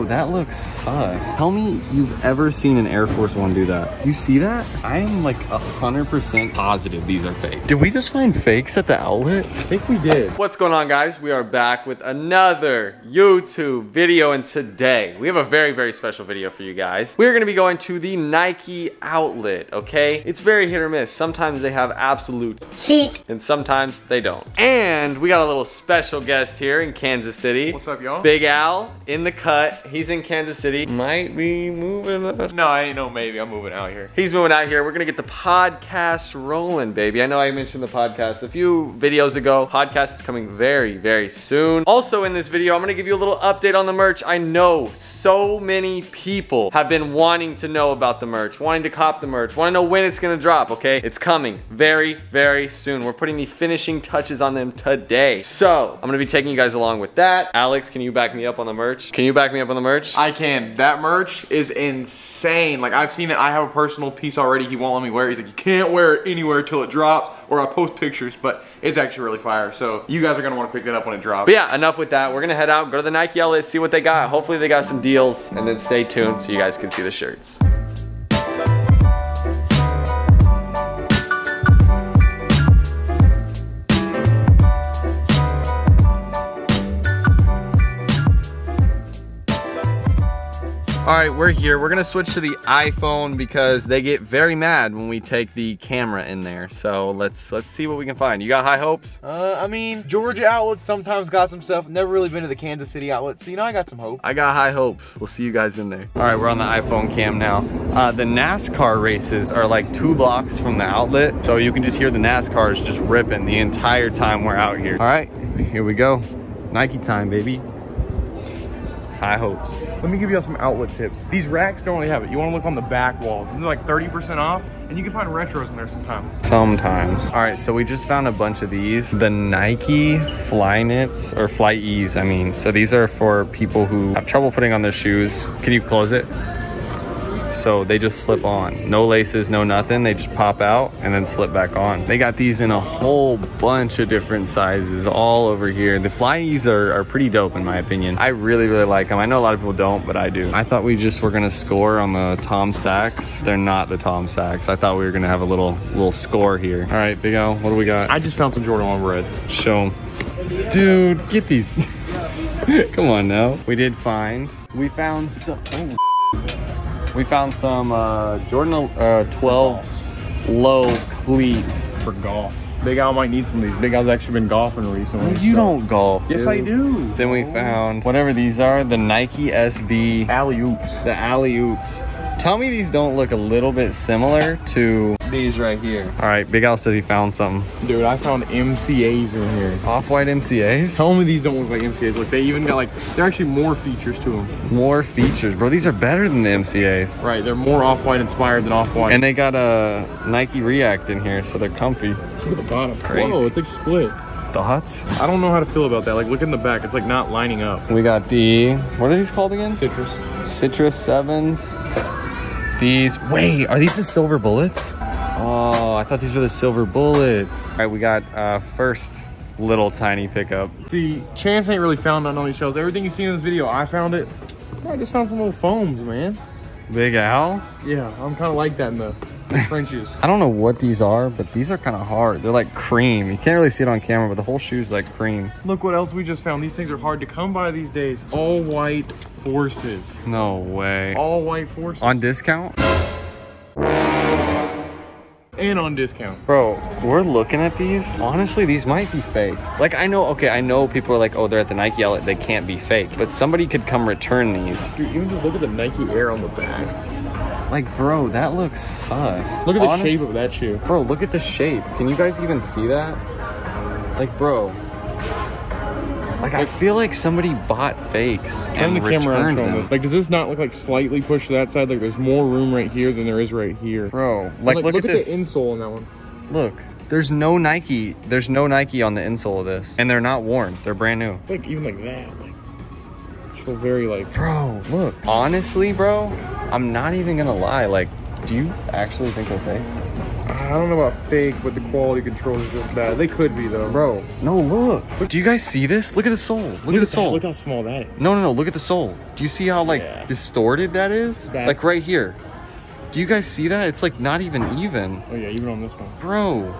Bro, that looks sus. Tell me you've ever seen an Air Force One do that. You see that? I am like a 100% positive these are fake. Did we just find fakes at the outlet? I think we did. What's going on guys? We are back with another YouTube video and today we have a very, very special video for you guys. We're gonna be going to the Nike outlet, okay? It's very hit or miss. Sometimes they have absolute heat and sometimes they don't. And we got a little special guest here in Kansas City. What's up, y'all? Big Al in the cut. He's in Kansas City. Might be moving. No, I ain't no maybe. I'm moving out here. He's moving out here. We're gonna get the podcast rolling, baby. I know I mentioned the podcast a few videos ago. Podcast is coming very, very soon. Also in this video, I'm gonna give you a little update on the merch. I know so many people have been wanting to know about the merch, wanting to cop the merch, wanna know when it's gonna drop, okay? It's coming very, very soon. We're putting the finishing touches on them today. So, I'm gonna be taking you guys along with that. Alex, can you back me up on the merch? Can you back me up on the merch? I can. That merch is insane. Like I've seen it. I have a personal piece already. He won't let me wear it. He's like, you can't wear it anywhere till it drops, or I post pictures. But it's actually really fire. So you guys are gonna want to pick it up when it drops. But yeah, enough with that. We're gonna head out, go to the Nike outlet, see what they got. Hopefully they got some deals, and then stay tuned so you guys can see the shirts. All right, we're here. We're gonna switch to the iPhone because they get very mad when we take the camera in there. So let's let's see what we can find. You got high hopes? Uh, I mean, Georgia outlets sometimes got some stuff. Never really been to the Kansas City outlet, so you know I got some hope. I got high hopes. We'll see you guys in there. All right, we're on the iPhone cam now. Uh, the NASCAR races are like two blocks from the outlet, so you can just hear the NASCARs just ripping the entire time we're out here. All right, here we go. Nike time, baby. High hopes. Let me give you some outlet tips. These racks don't really have it. You want to look on the back walls. They're like 30% off, and you can find retros in there sometimes. Sometimes. All right, so we just found a bunch of these. The Nike Flyknits, or Fly Ease, I mean. So these are for people who have trouble putting on their shoes. Can you close it? So they just slip on. No laces, no nothing. They just pop out and then slip back on. They got these in a whole bunch of different sizes all over here. The FlyEase are, are pretty dope in my opinion. I really, really like them. I know a lot of people don't, but I do. I thought we just were gonna score on the Tom Sachs. They're not the Tom Sachs. I thought we were gonna have a little little score here. All right, Big Al, what do we got? I just found some Jordan 1 Reds. Show them. Dude, get these. Come on now. We did find, we found some, oh, we found some uh, Jordan uh, 12 low cleats. For golf. Big Al might need some of these. Big Al's actually been golfing recently. You so- don't golf. Yes, dude. I do. Then we found whatever these are, the Nike SB, Alley oops. the alley oops. Tell me these don't look a little bit similar to these right here. All right, Big Al said he found some Dude, I found MCAs in here. off-white MCAs. Tell me these don't look like MCAs. Like they even got like, they're actually more features to them. More features, bro. These are better than the MCAs. Right, they're more off-white inspired than off-white. And they got a Nike React in here, so they're comfy. look at the bottom. Crazy. Whoa, it's like split. Thoughts? I don't know how to feel about that. Like look in the back, it's like not lining up. We got the, what are these called again? Citrus. Citrus Sevens. These, wait, are these the silver bullets? Oh, I thought these were the silver bullets. All right, we got uh, first little tiny pickup. See, Chance ain't really found none on these shelves. Everything you see in this video, I found it. I just found some little foams, man. Big Al. Yeah, I'm kind of like that in the trenches. I don't know what these are, but these are kind of hard. They're like cream. You can't really see it on camera, but the whole shoe's like cream. Look what else we just found. These things are hard to come by these days. All white forces. No way. All white forces. On discount? And on discount. Bro, we're looking at these. Honestly, these might be fake. Like, I know, okay, I know people are like, oh, they're at the Nike outlet, they can't be fake. But somebody could come return these. Dude, even just look at the Nike Air on the back. Like, bro, that looks sus. Look at the Honest- shape of that shoe. Bro, look at the shape. Can you guys even see that? Like, bro. Like, I feel like somebody bought fakes Turn and the camera returned them. this. Like, does this not look like slightly pushed to that side? Like, there's more room right here than there is right here. Bro, like, look, at, this. the insole on that one. look, there's no Nike. There's no Nike on the insole of this, and they're not worn. They're brand new. Like, even like that. Like, feel very like. Bro, look. Honestly, bro, I'm not even gonna lie. Like, do you actually think they're fake? I don't know about fake, but the quality control is just bad. They could be though. Bro, no, look. Do you guys see this? Look at the sole. Look, at the sole. Look how small that is. No, no, no. Look at the sole. Do you see how like Yeah. distorted that is? That- Like right here. Do you guys see that? It's like not even even. Oh yeah, even on this one. Bro.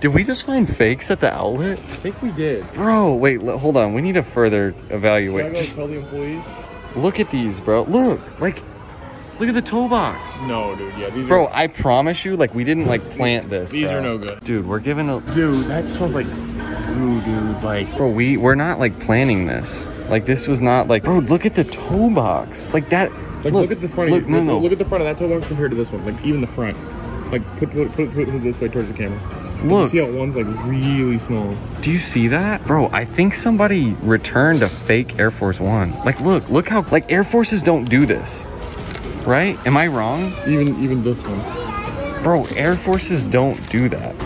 Did we just find fakes at the outlet? I think we did. Bro, wait, hold on. We need to further evaluate. Should I go Just tell the employees? look at these, bro. Look, like, look at the toe box. No, dude. Yeah, these Bro, are. I promise you, like, we didn't like plant this. These bro. are no good. Dude, we're giving a. Dude, that smells like glue, dude. Like. Bro, we we're not like planning this. Like, this was not like. Bro, look at the toe box. Like that. Like look, at the front. Look, of no, look, no. Look at the front of that toe box compared to this one. Like even the front. Like put put put, put it this way towards the camera. You Look. see how one's like really small. Do you see that? Bro, I think somebody returned a fake Air Force One. Like, look, look how, like, Air Forces don't do this. Right? Am I wrong? Even even this one. Bro, Air Forces don't do that.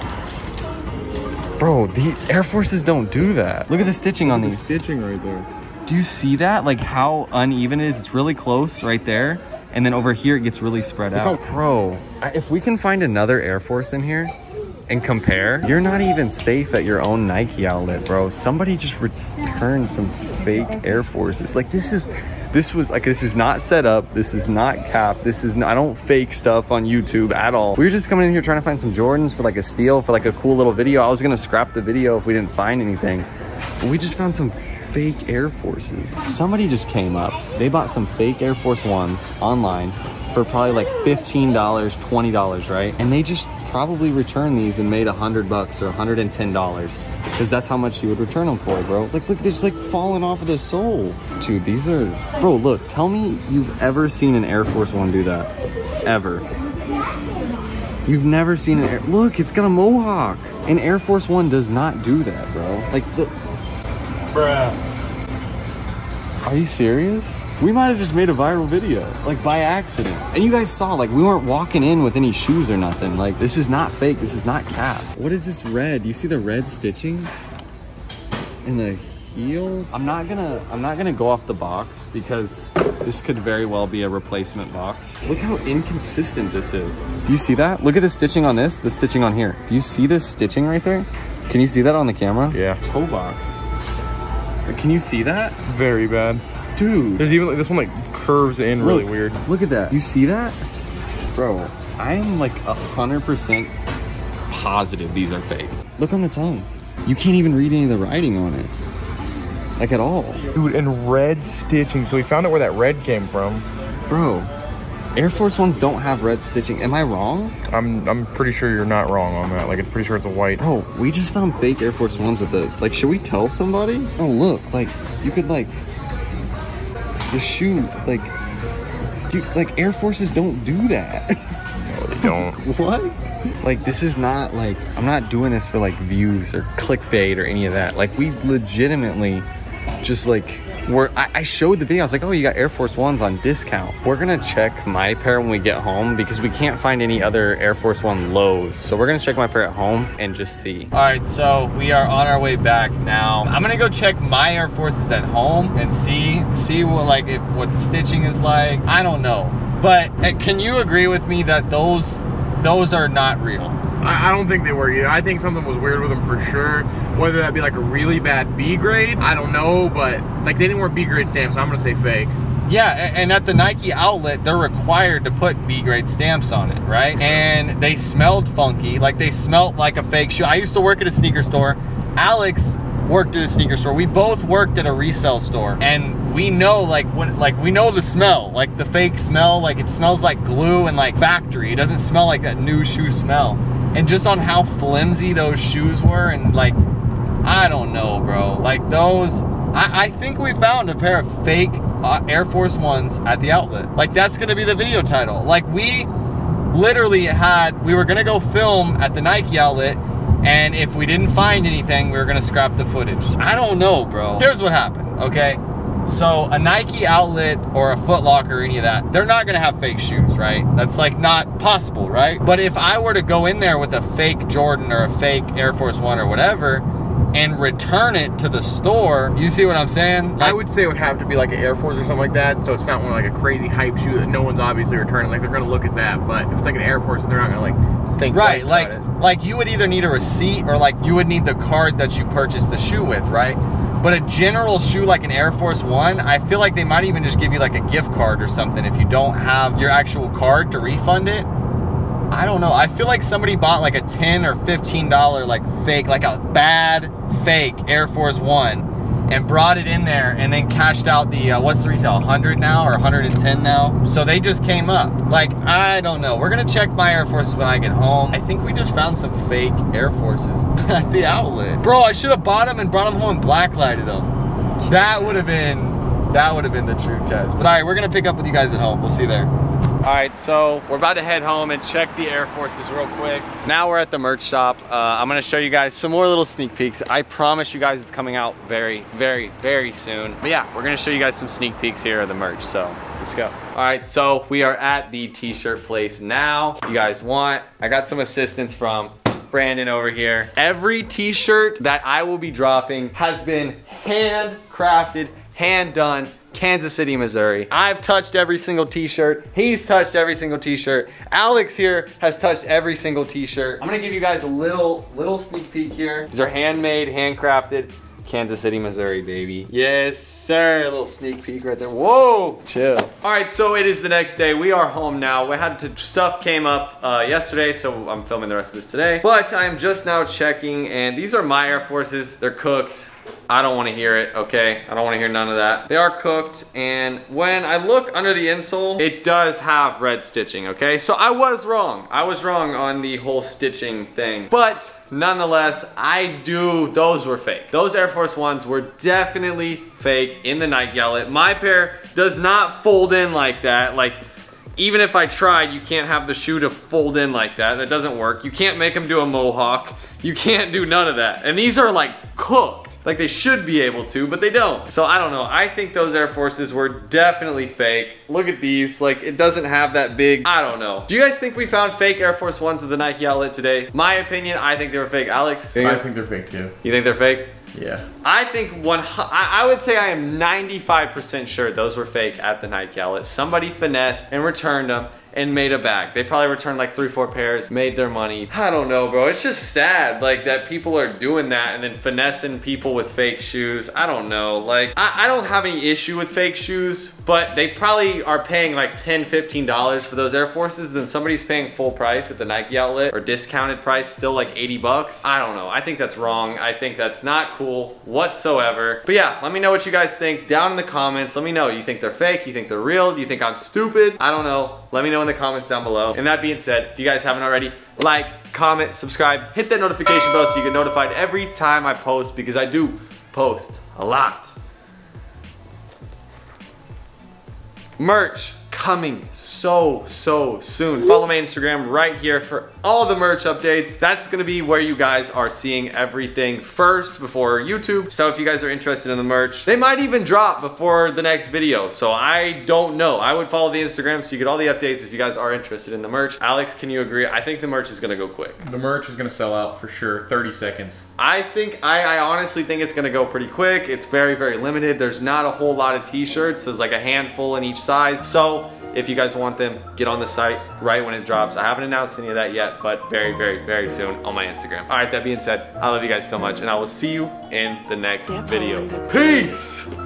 Bro, the Air Forces don't do that. Look at the stitching on The these. stitching right there. Do you see that? Like how uneven it is? It's really close right there. And then over here, it gets really spread Look out. Bro, if we can find another Air Force in here and compare, you're not even safe at your own Nike outlet, bro. Somebody just returned some fake Air Forces. Like this is, this was like, this is not set up. This is not cap. This is, not, I don't fake stuff on YouTube at all. We were just coming in here trying to find some Jordans for like a steal, for like a cool little video. I was gonna scrap the video if we didn't find anything. But we just found some fake Air Forces. Somebody just came up. They bought some fake Air Force Ones online for probably like $15, $20, right? And they just probably returned these and made a hundred bucks or $110 because that's how much you would return them for, bro. Like, look, they're just like falling off of the sole. Dude, these are, bro, look, tell me you've ever seen an Air Force One do that. Ever. You've never seen an Air, look, it's got a mohawk. An Air Force One does not do that, bro. Like, look, Bruh. Are you serious? We might have just made a viral video, like by accident. And you guys saw, like, we weren't walking in with any shoes or nothing. Like, this is not fake. This is not cap. What is this red? You see the red stitching? In the heel? I'm not gonna, I'm not gonna go off the box because this could very well be a replacement box. Look how inconsistent this is. Do you see that? Look at the stitching on this, the stitching on here. Do you see this stitching right there? Can you see that on the camera? Yeah. Toe box. Can you see that? Very bad. Dude. There's even like this one like curves in really weird. Look at that. You see that? Bro, I'm like a hundred percent positive these are fake. Look on the tongue. You can't even read any of the writing on it. Like at all. Dude, and red stitching. So we found out where that red came from. Bro, Air Force Ones don't have red stitching. Am I wrong? I'm I'm pretty sure you're not wrong on that. Like it's pretty sure it's a white. Bro, we just found fake Air Force Ones at the, like, should we tell somebody? Oh, look, like, you could, like, the shoe, like, dude, like, Air Forces don't do that. No, they don't. What? Like, this is not like, I'm not doing this for like views or clickbait or any of that. Like, we legitimately just like, we're, I, I showed the video. I was like, oh, you got Air Force Ones on discount. We're gonna check my pair when we get home because we can't find any other Air Force One lows. So we're gonna check my pair at home and just see. All right, so we are on our way back now. I'm gonna go check my Air Forces at home and see, see what like if what the stitching is like. I don't know. But uh, can you agree with me that those those are not real? I, I don't think they were either. I think something was weird with them for sure. Whether that be like a really bad B grade, I don't know. But like they didn't wear B grade stamps, so I'm gonna say fake. Yeah, and at the Nike outlet, they're required to put B grade stamps on it, right? And they smelled funky, like they smelled like a fake shoe. I used to work at a sneaker store. Alex worked at a sneaker store. We both worked at a resale store, and we know like when like we know the smell, like the fake smell, like it smells like glue and like factory. It doesn't smell like that new shoe smell. And just on how flimsy those shoes were, and like I don't know, bro. Like those, I, I think we found a pair of fake uh, Air Force Ones at the outlet. Like that's gonna be the video title. Like we literally had, we were gonna go film at the Nike outlet, and if we didn't find anything, we were gonna scrap the footage. I don't know, bro. Here's what happened, okay? So a Nike outlet or a Foot Locker or any of that, they're not gonna have fake shoes, right? That's like not possible, right? But if I were to go in there with a fake Jordan or a fake Air Force One or whatever and return it to the store, you see what I'm saying? I would say it would have to be like an Air Force or something like that. So it's not one like a crazy hype shoe that no one's obviously returning. Like they're gonna look at that. But if it's like an Air Force, they're not gonna like think Right, like like you would either need a receipt or like you would need the card that you purchased the shoe with, right? But a general shoe like an Air Force One, I feel like they might even just give you like a gift card or something if you don't have your actual card to refund it. I don't know. I feel like somebody bought like a 10 or 15 dollar like fake, like a bad fake Air Force One and brought it in there and then cashed out the uh, what's the retail 100 now or 110 now? So they just came up. Like i don't know. We're gonna check my air forces when i get home. I think we just found some fake air forces at the outlet. Bro i should have bought them and brought them home and blacklighted them that would have been that would have been the true test. But all right we're gonna pick up with you guys at home. We'll see you there all right, so we're about to head home and check the Air Forces real quick. Now we're at the merch shop. Uh, I'm gonna show you guys some more little sneak peeks. I promise you guys it's coming out very, very, very soon. But yeah, we're gonna show you guys some sneak peeks here of the merch, so let's go. All right, so we are at the t-shirt place now. You guys want, I got some assistance from Brandon over here. Every t-shirt that I will be dropping has been handcrafted, hand done, Kansas City, Missouri. I've touched every single t-shirt. He's touched every single t-shirt. Alex here has touched every single t-shirt. I'm gonna give you guys a little, little sneak peek here. These are handmade, handcrafted. Kansas City, Missouri, baby. Yes, sir. A little sneak peek right there. Whoa, chill. All right, so it is the next day. We are home now. We had to, stuff came up uh, yesterday, so I'm filming the rest of this today. But I am just now checking, and these are my Air Forces. They're cooked. I don't want to hear it, okay? I don't want to hear none of that. They are cooked, and when I look under the insole, it does have red stitching, okay? So I was wrong. I was wrong on the whole stitching thing. But nonetheless, I do, those were fake. Those Air Force Ones were definitely fake in the Nike outlet. My pair does not fold in like that. Like, even if I tried, you can't have the shoe to fold in like that. That doesn't work. You can't make them do a mohawk. You can't do none of that. And these are like cooked. Like they should be able to, but they don't. So I don't know. I think those Air Forces were definitely fake. Look at these. Like it doesn't have that big, I don't know. Do you guys think we found fake Air Force Ones at the Nike outlet today? My opinion, I think they were fake. Alex? I think they're fake too. You think they're fake? Yeah. I think one. I I would say I am 95% sure those were fake at the Nike outlet. Somebody finessed and returned them and made a bag. They probably returned like three, four pairs, made their money. I don't know, bro. It's just sad, like that people are doing that and then finessing people with fake shoes. I don't know. Like, I, I don't have any issue with fake shoes, but they probably are paying like 10 $15 for those Air Forces, then somebody's paying full price at the Nike outlet or discounted price, still like 80 bucks. I don't know. I think that's wrong. I think that's not cool whatsoever. But yeah, let me know what you guys think down in the comments. Let me know. You think they're fake? You think they're real? Do you think I'm stupid? I don't know. Let me know in the comments down below. And that being said, if you guys haven't already, like, comment, subscribe, hit that notification bell so you get notified every time I post because I do post a lot. Merch coming so, so soon. Follow my Instagram right here for all the merch updates. That's gonna be where you guys are seeing everything first before YouTube. So if you guys are interested in the merch, they might even drop before the next video. So I don't know. I would follow the Instagram so you get all the updates if you guys are interested in the merch. Alex, can you agree? I think the merch is gonna go quick. The merch is gonna sell out for sure. 30 seconds. I think, I, I honestly think it's gonna go pretty quick. It's very, very limited. There's not a whole lot of t-shirts. There's like a handful in each size. So if you guys want them, get on the site right when it drops. I haven't announced any of that yet, but very, very, very soon on my Instagram. All right, that being said, I love you guys so much and I will see you in the next video. Peace!